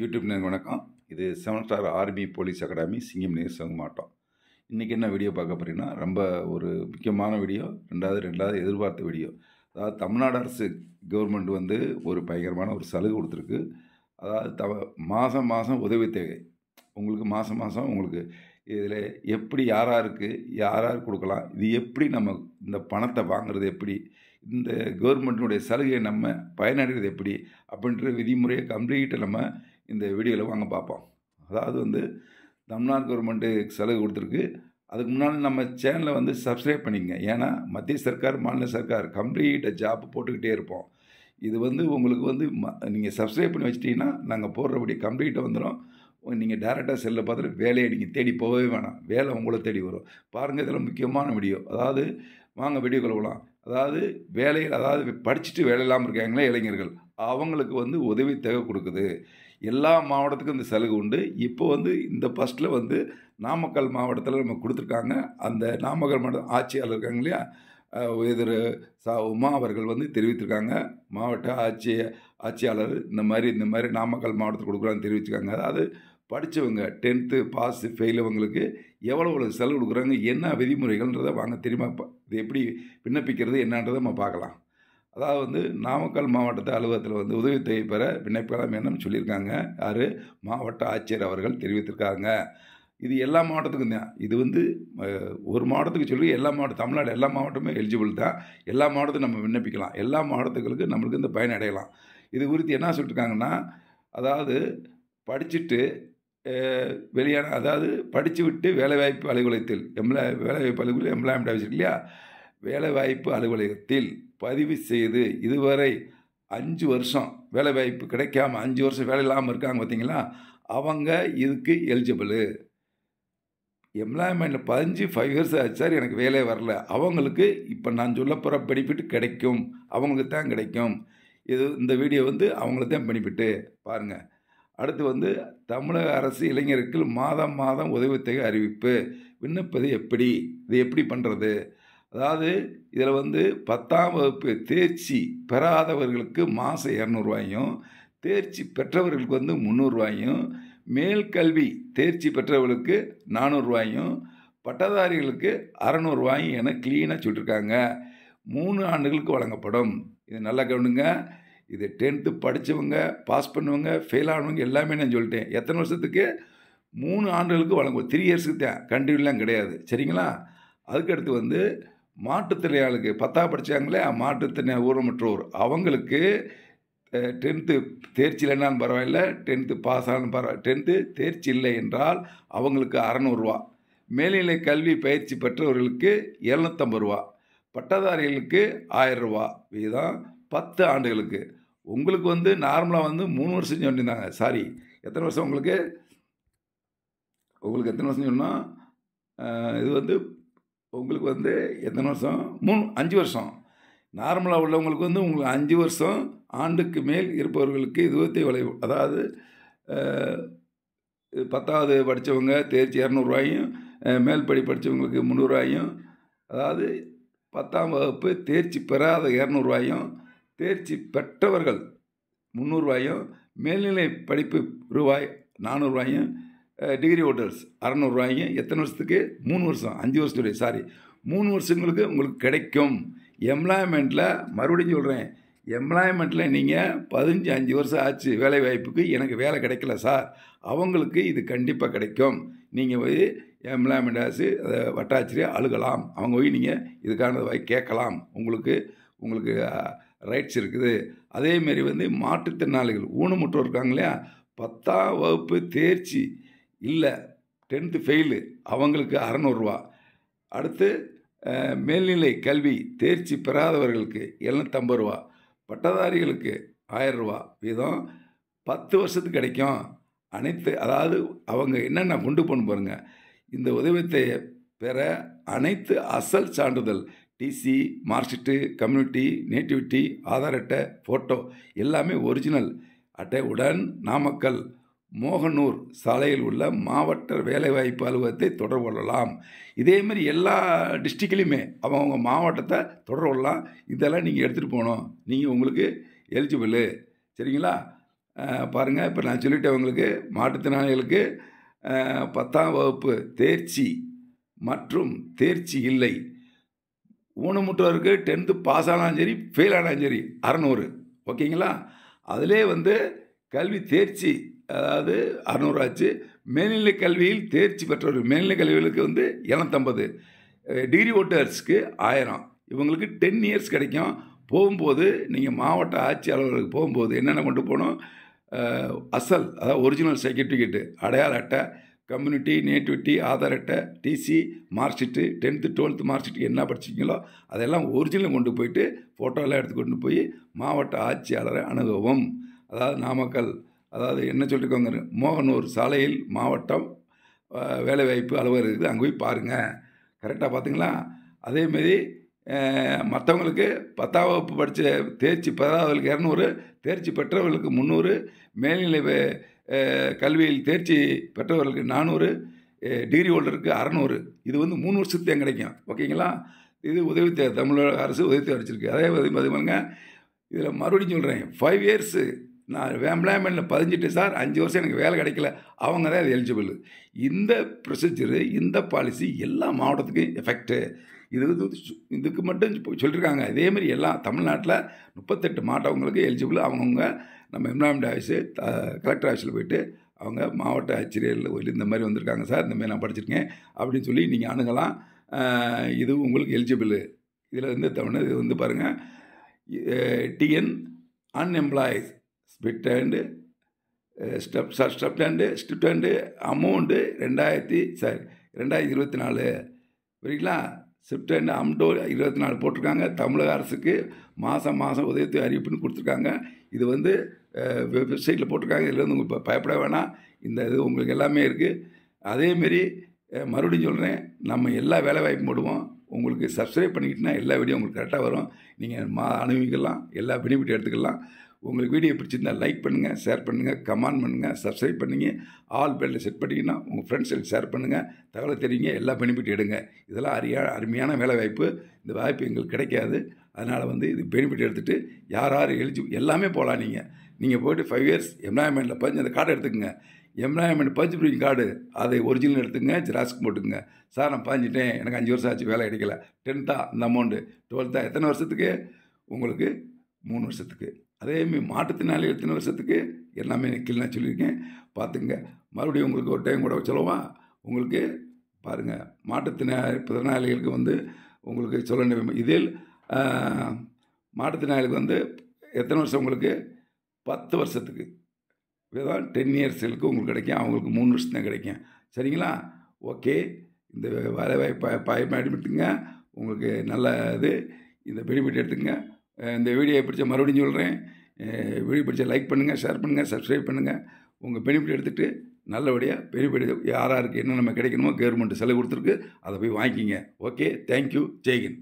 YouTube நேயர்களுக்கு வணக்கம். இது seven star army police academy சிங்கம் நேசங்க மாட்டோம் இன்றைக்கி என்ன வீடியோ பார்க்க போகிறீங்கன்னா ரொம்ப ஒரு முக்கியமான வீடியோ ரெண்டாவது ரெண்டாவது எதிர்பார்த்த வீடியோ. அதாவது தமிழ்நாடு அரசு கவர்மெண்ட் வந்து ஒரு பயங்கரமான ஒரு சலுகை கொடுத்துருக்கு. அதாவது த மாதம் மாதம் உதவித்தொகை உங்களுக்கு மாதம் மாதம் உங்களுக்கு இதில் எப்படி யாராருக்கு யார் கொடுக்கலாம் இது எப்படி நம்ம இந்த பணத்தை வாங்குறது எப்படி இந்த கவர்மெண்ட்டினுடைய சலுகையை நம்ம பயனடைகிறது எப்படி அப்படின்ற விதிமுறையை கம்ப்ளீட்டாக நம்ம இந்த வீடியோவில் வாங்க பார்ப்போம் அதாவது வந்து தமிழ்நாடு கவர்மெண்ட்டு சலுகை கொடுத்துருக்கு. அதுக்கு முன்னால் நம்ம சேனலை வந்து சப்ஸ்கிரைப் பண்ணிக்கங்க. ஏன்னா மத்திய சர்க்கார் மாநில சர்க்கார் கம்ப்ளீட்டாக ஜாப் போட்டுக்கிட்டே இருப்போம். இது வந்து உங்களுக்கு வந்து ம நீங்கள் சப்ஸ்கிரைப் பண்ணி வச்சிட்டிங்கன்னா நாங்கள் போடுறபடி கம்ப்ளீட்டாக வந்துடும் நீங்கள் டேரெக்டாக செல்லில் பார்த்துட்டு வேலையை நீங்கள் தேடி போகவே வேணாம். வேலை உங்களை தேடி வரும். பாருங்கள் இதில் முக்கியமான வீடியோ அதாவது வாங்க வீடியோ கொள்ளலாம் அதாவது வேலையில் அதாவது படிச்சுட்டு வேலை இல்லாமல் இருக்காங்களே இளைஞர்கள். அவங்களுக்கு வந்து உதவி தேவை கொடுக்குது. எல்லா மாவட்டத்துக்கும் இந்த சலுகை உண்டு. இப்போ வந்து இந்த ஃபஸ்ட்டில் வந்து நாமக்கல் மாவட்டத்தில் நம்ம கொடுத்துருக்காங்க. அந்த நாமக்கல் மாவட்ட ஆட்சியாளர் இருக்காங்க இல்லையா? எதிர் சா உமா அவர்கள் வந்து தெரிவித்திருக்காங்க. மாவட்ட ஆட்சி ஆட்சியாளர் இந்த மாதிரி இந்த மாதிரி நாமக்கல் மாவட்டத்தில் கொடுக்குறான்னு தெரிவிச்சிருக்காங்க. அதாவது படித்தவங்க டென்த்து பாஸ் ஃபெயிலவங்களுக்கு எவ்வளோ எவ்வளோ செலவு கொடுக்குறாங்க? என்ன விதிமுறைகள்ன்றதை வாங்க தெரியுமா? இது எப்படி விண்ணப்பிக்கிறது என்னன்றதை நம்ம பார்க்கலாம். அதாவது வந்து நாமக்கல் மாவட்டத்து அலுவலகத்தில் வந்து உதவித்தொகை பெற விண்ணப்பிக்கலாம் என்னன்னு சொல்லியிருக்காங்க. யார்? மாவட்ட ஆட்சியர் அவர்கள் தெரிவித்திருக்காங்க. இது எல்லா மாவட்டத்துக்கும் தான். இது வந்து ஒரு மாவட்டத்துக்கு சொல்லி எல்லா மாவட்டம் தமிழ்நாடு எல்லா மாவட்டமே எலிஜிபிள் தான். எல்லா மாவட்டத்தையும் நம்ம விண்ணப்பிக்கலாம். எல்லா மாவட்டத்துகளுக்கு நம்மளுக்கு இந்த பயன் அடையலாம். இது குறித்து என்ன சொல்லியிருக்காங்கன்னா அதாவது படிச்சுட்டு வெளியான அதாவது படித்து விட்டு வேலைவாய்ப்பு அலுவலகத்தில் எம்ப்ளாய் வேலைவாய்ப்பு அலுவலகம் எம்ப்ளாய்மெண்ட் ஆஃபீஸ் இல்லையா? வேலைவாய்ப்பு அலுவலகத்தில் பதிவு செய்து இதுவரை அஞ்சு வருஷம் வேலைவாய்ப்பு கிடைக்காம அஞ்சு வருஷம் வேலை இல்லாமல் இருக்காங்க பார்த்தீங்களா அவங்க இதுக்கு எலிஜிபிள் எம்ப்ளாய்மெண்ட்டில் பதினஞ்சு ஃபைவ் இயர்ஸ் ஆச்சு சார் எனக்கு வேலை வரல. அவங்களுக்கு இப்போ நான் சொல்ல போகிற பெனிஃபிட் கிடைக்கும். அவங்களுக்கு தான் கிடைக்கும். இது இந்த வீடியோ வந்து அவங்களுக்கு தான் பெனிஃபிட்டு பாருங்கள் அடுத்து வந்து தமிழக அரசு இளைஞருக்கு மாதம் மாதம் உதவித்தொகை அறிவிப்பு. விண்ணப்பது எப்படி? இது எப்படி பண்ணுறது அதாவது இதில் வந்து பத்தாம் வகுப்பு தேர்ச்சி பெறாதவர்களுக்கு மாதம் இரநூறுவாயும் தேர்ச்சி பெற்றவர்களுக்கு வந்து முந்நூறுரூவாயும் மேல் கல்வி தேர்ச்சி பெற்றவர்களுக்கு நானூறுரூவாயும் பட்டதாரிகளுக்கு அறநூறுவாயும் என க்ளீனாக சொல்லியிருக்காங்க மூணு ஆண்டுகளுக்கு வழங்கப்படும். இது நல்லா கவனிங்க. இது டென்த்து படித்தவங்க பாஸ் பண்ணுவங்க ஃபெயில் ஆனவங்க எல்லாமே நான் சொல்லிட்டேன். எத்தனை வருஷத்துக்கு? மூணு ஆண்டுகளுக்கு வழங்குவோம் த்ரீ இயர்ஸுக்கு தான். கண்டினியூலாம் கிடையாது. சரிங்களா? அதுக்கடுத்து வந்து மாற்றுத்திறனாளுக்கு பத்தா படித்தாங்களே மாற்றுத்திறனாளி ஊனமுற்றோர் அவங்களுக்கு டென்த்து தேர்ச்சி இல்லைன்னாலும் பரவாயில்ல டென்த்து பாஸ் ஆனாலும் பரவாயில்ல டென்த்து தேர்ச்சி இல்லை என்றால் அவங்களுக்கு அறநூறுவா மேல்நிலை கல்வி பயிற்சி பெற்றவர்களுக்கு இரநூத்தம்பது ரூபா. பட்டதாரிகளுக்கு ஆயிரம் ரூபா. வீதம் பத்து ஆண்டுகளுக்கு. உங்களுக்கு வந்து நார்மலாக வந்து மூணு வருஷம் சொல்லியிருந்தாங்க. சாரி எத்தனை வருஷம் உங்களுக்கு? உங்களுக்கு எத்தனை வருஷம் சொன்னால் இது வந்து உங்களுக்கு வந்து எத்தனை வருஷம்? மூணு அஞ்சு வருஷம். நார்மலாக உள்ளவங்களுக்கு வந்து உங்களுக்கு அஞ்சு வருஷம் ஆண்டுக்கு மேல் இருப்பவர்களுக்கு இருபத்தி விளை அதாவது பத்தாவது படித்தவங்க தேர்ச்சி இரநூறுவாயும் மேல் படி படித்தவங்களுக்கு முந்நூறுவாயும். அதாவது பத்தாம் வகுப்பு தேர்ச்சி பெறாத இரநூறுவாயும் தேர்ச்சி பெற்றவர்கள் முந்நூறுவாயும் மேல்நிலை படிப்பு ரூபாய் நானூறுரூவாயும் டிகிரி ஹோட்டல்ஸ் அறநூறுவாய்ங்க எத்தனை வருஷத்துக்கு? மூணு வருஷம். அஞ்சு வருஷத்துடைய சாரி மூணு வருஷங்களுக்கு உங்களுக்கு கிடைக்கும். எம்ப்ளாய்மெண்ட்டில் மறுபடியும் சொல்கிறேன் எம்ப்ளாய்மெண்ட்டில் நீங்கள் பதினஞ்சு அஞ்சு வருஷம் ஆச்சு. வேலை வாய்ப்புக்கு எனக்கு வேலை கிடைக்கல சார் அவங்களுக்கு இது கண்டிப்பாக கிடைக்கும். நீங்கள் போய் எம்ப்ளாய்மெண்ட் ஆசு வட்டாட்சியரை அழுகலாம். அவங்க போய் நீங்கள் இதுக்கான வாய் கேட்கலாம். உங்களுக்கு உங்களுக்கு ரைட்ஸ் இருக்குது. அதேமாரி வந்து மாற்றுத்திறனாளிகள் ஊனமுற்றோர் இருக்காங்க இல்லையா? பத்தாம் வகுப்பு தேர்ச்சி. இல்லை. Tenth fail. அவங்களுக்கு அறநூறுரூவா அடுத்து மேல்நிலை கல்வி தேர்ச்சி பெறாதவர்களுக்கு எழுநூற்றம்பது ரூபா பட்டதாரிகளுக்கு ஆயிரம் ரூபா வீதம். பத்து வருஷத்துக்கு கிடைக்கும். அனைத்து அதாவது அவங்க என்னென்ன கொண்டு போன பாருங்க. இந்த உதவித்தை பெற அனைத்து அசல் சான்றிதழ் TC marksheet community nativity Aadhaar அட்டை ஃபோட்டோ எல்லாமே ஒரிஜினல். அட்டையுடன் நாமக்கல் மோகனூர் சாலையில் உள்ள மாவட்ட வேலைவாய்ப்பு அலுவலகத்தை தொடர்பு கொள்ளலாம். இதேமாரி எல்லா டிஸ்ட்ரிக்ட்லேயுமே அவங்கவுங்க மாவட்டத்தை தொடர்பு கொள்ளலாம். இதெல்லாம் நீங்கள் எடுத்துகிட்டு போகணும். நீங்கள் உங்களுக்கு எலிஜிபிள். சரிங்களா? பாருங்கள் இப்போ நான் சொல்லிட்டேன் உங்களுக்கு. மாற்றுத்திறனாளிகளுக்கு பத்தாம் வகுப்பு தேர்ச்சி மற்றும் தேர்ச்சி இல்லை. ஊனமுற்றோருக்கு டென்த்து பாஸ் ஆனாலும் சரி ஃபெயில் ஆனாலும் சரி அறநூறு. ஓகேங்களா? அதிலே வந்து கல்வி தேர்ச்சி அதாவது அறநூறு மேல்நிலை கல்வியில் தேர்ச்சி பெற்றவர்கள் மேல்நிலை கல்விகளுக்கு வந்து இரநூத்தம்பது டிகிரி ஓட்டர்ஸ்க்கு ஆயிரம். இவங்களுக்கு டென் இயர்ஸ் கிடைக்கும். போகும்போது நீங்கள் மாவட்ட ஆட்சியாளர்களுக்கு போகும்போது என்னென்ன கொண்டு போகணும்? அசல் அதாவது ஒரிஜினல் சர்டிஃபிகேட்டு அடையாள அட்டை கம்யூனிட்டி நேட்டிவிட்டி ஆதார் அட்டை TC mark sheet tenth twelfth mark sheet என்ன படிச்சிங்களோ அதெல்லாம் ஒரிஜினல் கொண்டு போயிட்டு ஃபோட்டோலாம் எடுத்து கொண்டு போய் மாவட்ட ஆட்சியாளரை அணுகவும். அதாவது நாமக்கல் அதாவது என்ன சொல்லியிருக்கோங்க மோகனூர் சாலையில் மாவட்டம் வேலைவாய்ப்பு அலுவலர் இருக்குது அங்கே போய் பாருங்கள் கரெக்டாக பார்த்தீங்களா அதேமாரி மற்றவங்களுக்கு பத்தாம் வகுப்பு படித்த தேர்ச்சி பதினாவதுக்கு இரநூறு தேர்ச்சி பெற்றவர்களுக்கு முந்நூறு மேல்நிலை கல்வியில் தேர்ச்சி பெற்றவர்களுக்கு நானூறு டிகிரி ஹோல்டருக்கு அறநூறு. இது வந்து மூணு வருஷத்துக்கு கிடைக்கும். ஓகேங்களா? இது உதவித்தொகை தமிழக அரசு உதவி அடிச்சிருக்கு. அதே மாதிரி பார்த்தீங்கன்னா இதில் மறுபடியும் சொல்கிறேன் ஃபைவ் இயர்ஸு நான் எம்ப்ளாய்மெண்ட்டில் பதிஞ்சிட்டு சார். அஞ்சு வருஷம் எனக்கு வேலை கிடைக்கல. அவங்க தான் இது எலிஜிபிள் இந்த ப்ரொசீஜரு இந்த பாலிசி எல்லா மாவட்டத்துக்கும் எஃபெக்ட்டு இது வந்து சு- இதுக்கு மட்டும் சொல்லியிருக்காங்க இதேமாரி எல்லாம் தமிழ்நாட்டில் முப்பத்தெட்டு மாவட்டவங்களுக்கு எலிஜிபிள் அவங்கவுங்க நம்ம எம்ப்ளாய்மெண்ட் ஆஃபீஸு கலெக்டர் ஆஃபீஸில் போயிட்டு அவங்க மாவட்ட ஆட்சியர்கள் இந்த மாதிரி வந்திருக்காங்க சார். இந்த மாதிரி நான் படிச்சிருக்கேன். அப்படின்னு சொல்லி நீங்கள் அணுகலாம். இது உங்களுக்கு எலிஜிபிள் இதில் வந்து தமிழ் இது வந்து பாருங்கள் டிஎன் அன்எம்ப்ளாய்ஸ் ஸ்பிட் அண்டு ஸ்டெப் ஸ்டெப் அண்டு ஸ்டிப் ஹேண்டு அமௌண்ட்டு ரெண்டாயிரத்தி சாரி ரெண்டாயிரத்தி இருபத்தி நாலு. புரியுங்களா ஸ்விஃப்ட் ஹேண்டு அம்டோ இருபத்தி நாலு போட்டிருக்காங்க. தமிழக அரசுக்கு மாதம் மாதம் உதவித்தொகை அறிவிப்புன்னு கொடுத்துருக்காங்க. இது வந்து eh, வெப்சைட்டில் போட்டிருக்காங்க. இதில் வந்து உங்களுக்கு இப்போ பயப்பட வேணாம். இந்த இது உங்களுக்கு எல்லாமே இருக்குது அதேமாரி eh, மறுபடியும் சொல்கிறேன் நம்ம எல்லா வேலை வாய்ப்பு போடுவோம். உங்களுக்கு சப்ஸ்கிரைப் பண்ணிக்கிட்டுனா எல்லா வீடியோ உங்களுக்கு கரெக்டாக வரும். நீங்கள் மா அனுபவிக்கலாம் எல்லா பெனிஃபிட் எடுத்துக்கலாம். உங்களுக்கு வீடியோ பிடிச்சிருந்தா லைக் பண்ணுங்கள் ஷேர் பண்ணுங்கள் கமெண்ட் பண்ணுங்கள் சப்ஸ்கிரைப் பண்ணுங்க. ஆல் பெல்லில் செட் பண்ணிங்கன்னா உங்கள் ஃப்ரெண்ட்ஸுக்கு ஷேர் பண்ணுங்கள் தகவலை தெரியுங்க எல்லா பெனிஃபிட் எடுங்க. இதெல்லாம் அரியா அருமையான வேலை வாய்ப்பு இந்த வாய்ப்பு எங்களுக்கு கிடைக்காது. அதனால் வந்து இது பெனிஃபிட் எடுத்துகிட்டு யார் யார் எலிஜி எல்லாமே போகலாம் நீங்கள் நீங்கள் போய்ட்டு ஃபைவ் இயர்ஸ் எம்ப்ளாய்மெண்ட்டில் பஞ்சு அந்த கார்டை எடுத்துக்கோங்க. எம்ப்ளாய்மெண்ட் பஞ்சு பிடிக்கும் கார்டு அதை ஒரிஜினல் எடுத்துங்க ஜெராக்ஸ்க்கு போட்டுக்கோங்க. சார் நான் பாஞ்சிட்டேன் எனக்கு அஞ்சு வருஷம் ஆச்சு வேலை கிடைக்கல. டென்த்தா இந்த அமௌண்ட்டு டுவெல்த்தா எத்தனை வருஷத்துக்கு? உங்களுக்கு மூணு வருஷத்துக்கு. அதேமாரி மாற்றுத்திறனாளி எத்தனை வருஷத்துக்கு? எல்லாமே கீழே நான் சொல்லியிருக்கேன். பார்த்துங்க மறுபடியும் உங்களுக்கு ஒரு டைம் கூட சொல்லவா? உங்களுக்கு பாருங்கள் மாற்றுத்திறனாளி திறனாளிகளுக்கு வந்து உங்களுக்கு சொல்ல இதில் மாற்றுத்திறனாளிகளுக்கு வந்து எத்தனை வருஷம் உங்களுக்கு? பத்து வருஷத்துக்கு. இதுதான் டென் இயர்ஸ்களுக்கு உங்களுக்கு கிடைக்கும். அவங்களுக்கு மூணு வருஷம் தான் கிடைக்கும். சரிங்களா? ஓகே. இந்த வேலை வாய்ப்பை பயன்படுத்துங்க உங்களுக்கு நல்ல இது இந்த பெனிஃபிட் எடுத்துங்க இந்த வீடியோ பிடிச்ச மறுபடியும் சொல்கிறேன் வீடியோ பிடிச்ச லைக் பண்ணுங்கள் ஷேர் பண்ணுங்கள் சப்ஸ்கிரைப் பண்ணுங்கள் உங்கள் பெனிஃபிட் எடுத்துகிட்டு நல்லபடியாக பெனிஃபிட் யார் யாருக்கு என்ன நம்ம கிடைக்கணுமோ கவர்மெண்ட் செலவு கொடுத்துருக்கு அதை போய் வாங்கிக்கிங்க. Okay thank you ஜெய்கின்